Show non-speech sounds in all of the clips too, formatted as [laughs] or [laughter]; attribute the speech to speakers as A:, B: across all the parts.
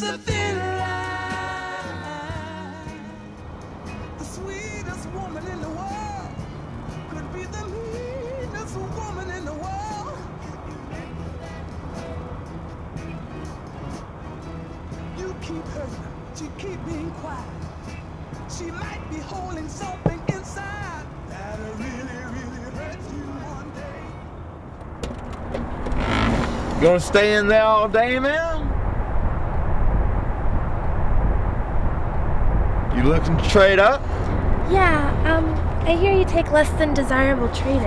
A: The sweetest woman in the world could be the meanest woman in the world. You keep her, she keep being quiet. She might be holding something inside that'll really, really hurt you one day.
B: You gonna stay in there all day man. You looking to trade up?
C: Yeah, um, I hear you take less than desirable trade-ins.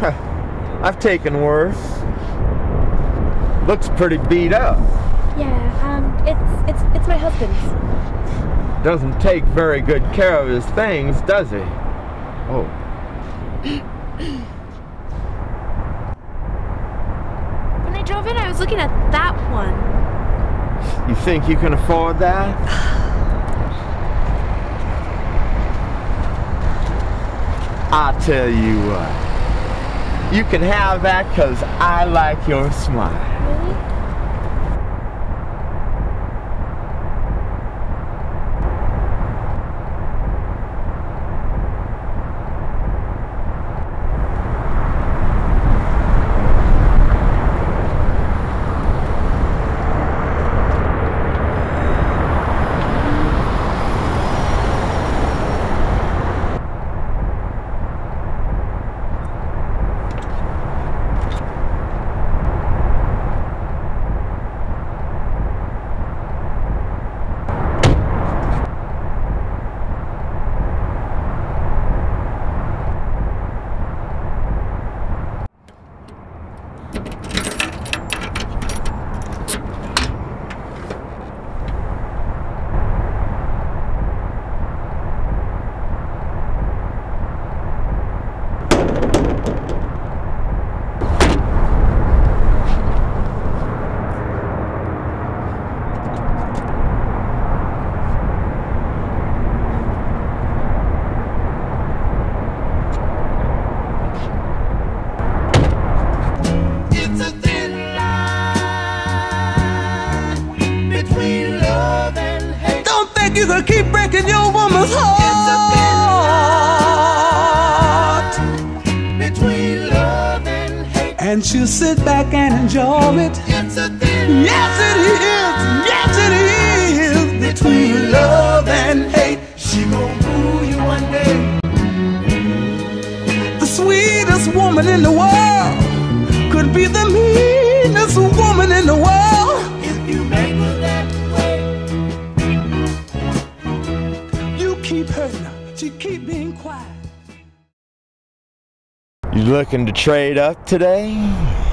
B: [laughs] I've taken worse. Looks pretty beat up.
C: Yeah, um, it's it's it's my husband's.
B: Doesn't take very good care of his things, does he? Oh.
C: When I drove in, I was looking at that one.
B: You think you can afford that? [laughs] I'll tell you what. You can have that because I like your smile.
C: Really?
D: It's a thin line between love and hate.
A: Don't think you can keep breaking your woman's heart.
D: Between love and hate.
A: And she'll sit back and enjoy it.
D: It's a
A: thin Yes, it is. Yes, it is. Between love and hate.
D: She gon' fool you one day.
A: The sweetest woman in the world could be the meanest woman in the world.
B: You looking to trade up today?